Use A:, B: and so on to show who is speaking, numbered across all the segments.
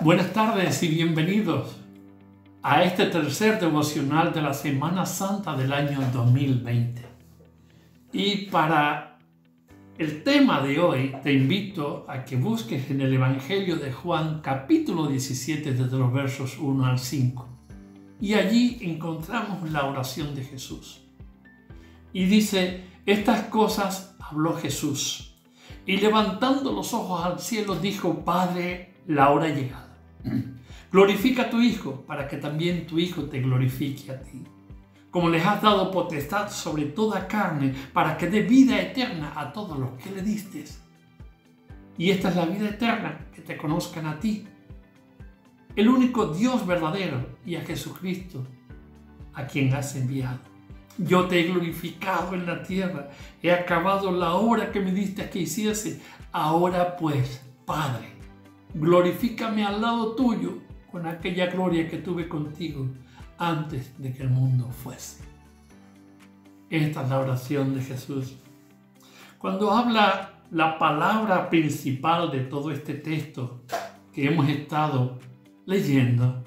A: Buenas tardes y bienvenidos a este tercer devocional de la Semana Santa del año 2020. Y para el tema de hoy te invito a que busques en el Evangelio de Juan capítulo 17 desde los versos 1 al 5. Y allí encontramos la oración de Jesús. Y dice, estas cosas habló Jesús. Y levantando los ojos al cielo dijo, Padre, la hora ha llegado Glorifica a tu Hijo para que también tu Hijo te glorifique a ti. Como les has dado potestad sobre toda carne para que dé vida eterna a todos los que le diste. Y esta es la vida eterna, que te conozcan a ti, el único Dios verdadero, y a Jesucristo, a quien has enviado. Yo te he glorificado en la tierra, he acabado la obra que me diste que hiciese. Ahora pues, Padre, glorifícame al lado tuyo con aquella gloria que tuve contigo antes de que el mundo fuese. Esta es la oración de Jesús. Cuando habla la palabra principal de todo este texto que hemos estado leyendo,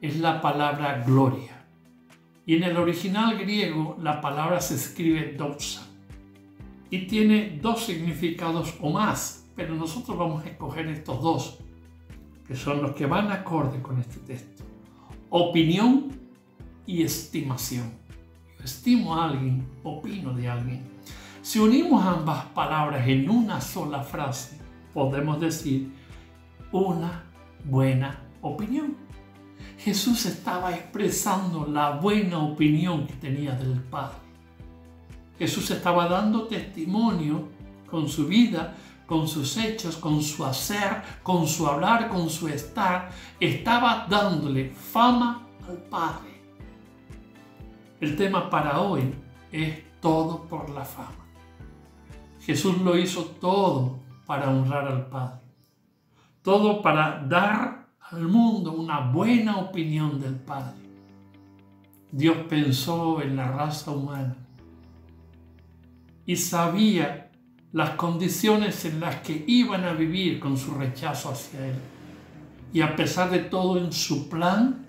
A: es la palabra gloria. Y en el original griego la palabra se escribe doxa y tiene dos significados o más, pero nosotros vamos a escoger estos dos que son los que van acorde con este texto. Opinión y estimación. Estimo a alguien, opino de alguien. Si unimos ambas palabras en una sola frase, podemos decir una buena opinión. Jesús estaba expresando la buena opinión que tenía del Padre. Jesús estaba dando testimonio con su vida con sus hechos, con su hacer, con su hablar, con su estar, estaba dándole fama al Padre. El tema para hoy es todo por la fama. Jesús lo hizo todo para honrar al Padre. Todo para dar al mundo una buena opinión del Padre. Dios pensó en la raza humana y sabía las condiciones en las que iban a vivir con su rechazo hacia Él. Y a pesar de todo en su plan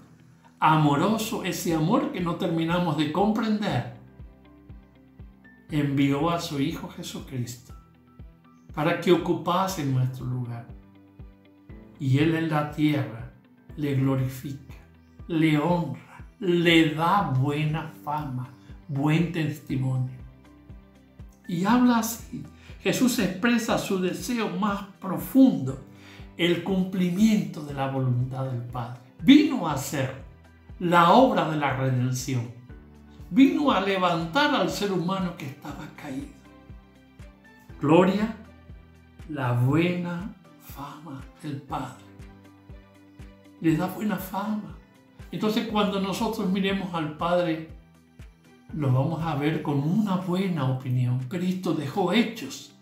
A: amoroso, ese amor que no terminamos de comprender, envió a su Hijo Jesucristo para que ocupase nuestro lugar. Y Él en la tierra le glorifica, le honra, le da buena fama, buen testimonio. Y habla así Jesús expresa su deseo más profundo, el cumplimiento de la voluntad del Padre. Vino a hacer la obra de la redención. Vino a levantar al ser humano que estaba caído. Gloria, la buena fama del Padre. Le da buena fama. Entonces cuando nosotros miremos al Padre, lo vamos a ver con una buena opinión. Cristo dejó hechos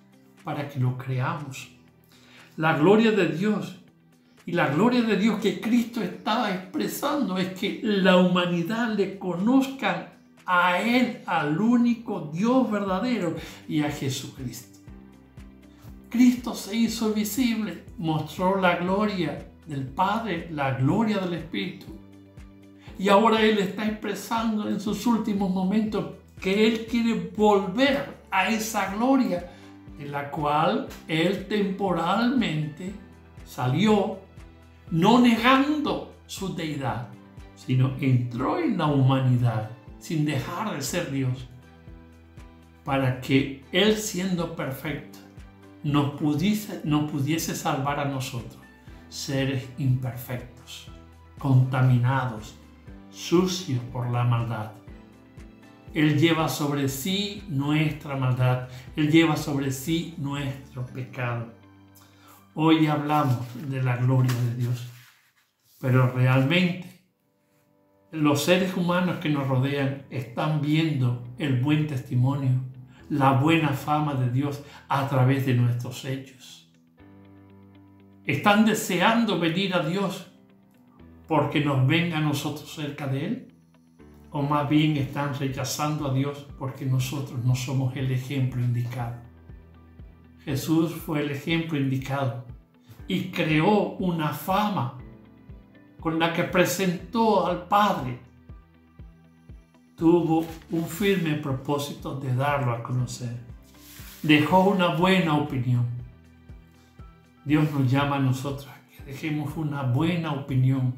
A: para que lo creamos. La gloria de Dios y la gloria de Dios que Cristo estaba expresando es que la humanidad le conozca a Él, al único Dios verdadero y a Jesucristo. Cristo se hizo visible, mostró la gloria del Padre, la gloria del Espíritu. Y ahora Él está expresando en sus últimos momentos que Él quiere volver a esa gloria en la cual él temporalmente salió, no negando su deidad, sino entró en la humanidad sin dejar de ser Dios, para que Él siendo perfecto nos pudiese, pudiese salvar a nosotros, seres imperfectos, contaminados, sucios por la maldad él lleva sobre sí nuestra maldad. Él lleva sobre sí nuestro pecado. Hoy hablamos de la gloria de Dios, pero realmente los seres humanos que nos rodean están viendo el buen testimonio, la buena fama de Dios a través de nuestros hechos. Están deseando venir a Dios porque nos venga a nosotros cerca de Él o más bien están rechazando a Dios porque nosotros no somos el ejemplo indicado. Jesús fue el ejemplo indicado y creó una fama con la que presentó al Padre. Tuvo un firme propósito de darlo a conocer. Dejó una buena opinión. Dios nos llama a nosotros que dejemos una buena opinión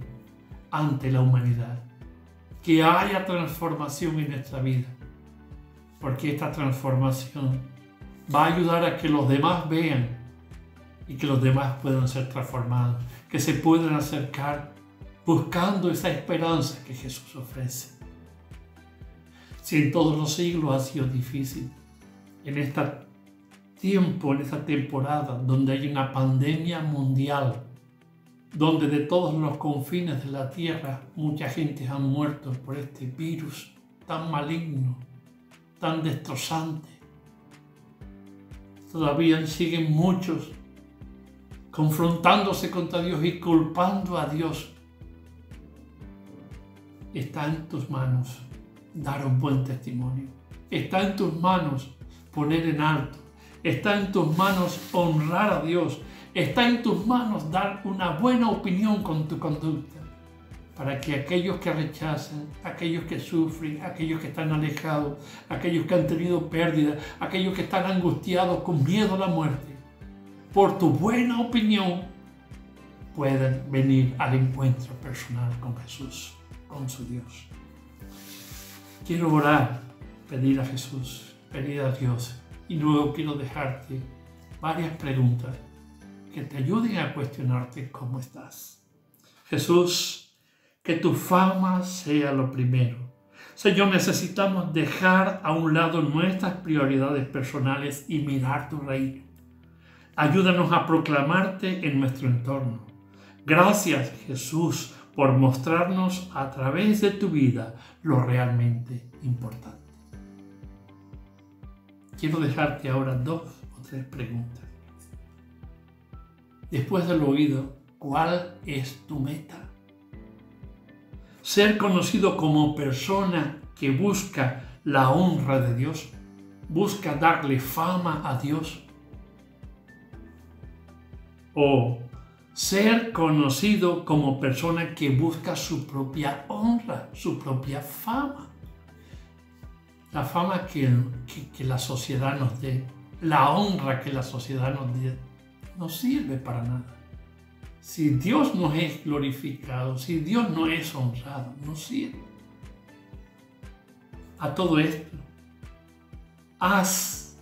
A: ante la humanidad que haya transformación en nuestra vida, porque esta transformación va a ayudar a que los demás vean y que los demás puedan ser transformados, que se puedan acercar buscando esa esperanza que Jesús ofrece. Si en todos los siglos ha sido difícil, en este tiempo, en esta temporada donde hay una pandemia mundial, donde de todos los confines de la tierra mucha gente ha muerto por este virus tan maligno, tan destrozante. Todavía siguen muchos confrontándose contra Dios y culpando a Dios. Está en tus manos dar un buen testimonio. Está en tus manos poner en alto. Está en tus manos honrar a Dios Está en tus manos dar una buena opinión con tu conducta para que aquellos que rechazan, aquellos que sufren, aquellos que están alejados, aquellos que han tenido pérdida, aquellos que están angustiados con miedo a la muerte, por tu buena opinión, puedan venir al encuentro personal con Jesús, con su Dios. Quiero orar, pedir a Jesús, pedir a Dios y luego quiero dejarte varias preguntas que te ayuden a cuestionarte cómo estás. Jesús, que tu fama sea lo primero. Señor, necesitamos dejar a un lado nuestras prioridades personales y mirar tu reino. Ayúdanos a proclamarte en nuestro entorno. Gracias, Jesús, por mostrarnos a través de tu vida lo realmente importante. Quiero dejarte ahora dos o tres preguntas después del oído, ¿cuál es tu meta? Ser conocido como persona que busca la honra de Dios, busca darle fama a Dios. O ser conocido como persona que busca su propia honra, su propia fama. La fama que, la sociedad nos dé, la honra que la sociedad nos dé, no sirve para nada. Si Dios no es glorificado, si Dios no es honrado, no sirve. A todo esto, ¿has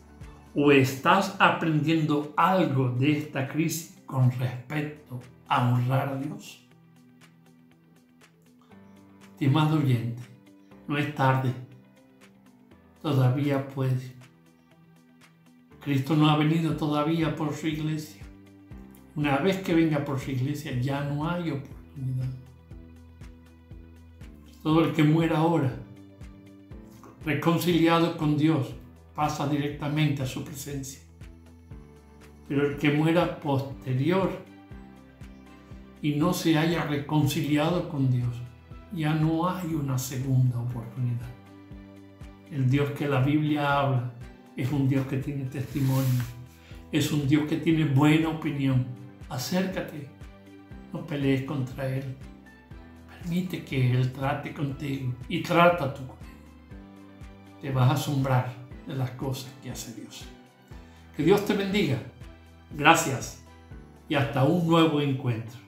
A: o estás aprendiendo algo de esta crisis con respecto a honrar a Dios? Estimado oyente, no es tarde, todavía puede. Cristo no ha venido todavía por su iglesia. Una vez que venga por su iglesia ya no hay oportunidad. Todo el que muera ahora, reconciliado con Dios, pasa directamente a su presencia. Pero el que muera posterior y no se haya reconciliado con Dios, ya no hay una segunda oportunidad. El Dios que la Biblia habla es un Dios que tiene testimonio, es un Dios que tiene buena opinión, acércate, no pelees contra Él. Permite que Él trate contigo y trata tú con. Te vas a asombrar de las cosas que hace Dios. Que Dios te bendiga. Gracias y hasta un nuevo encuentro.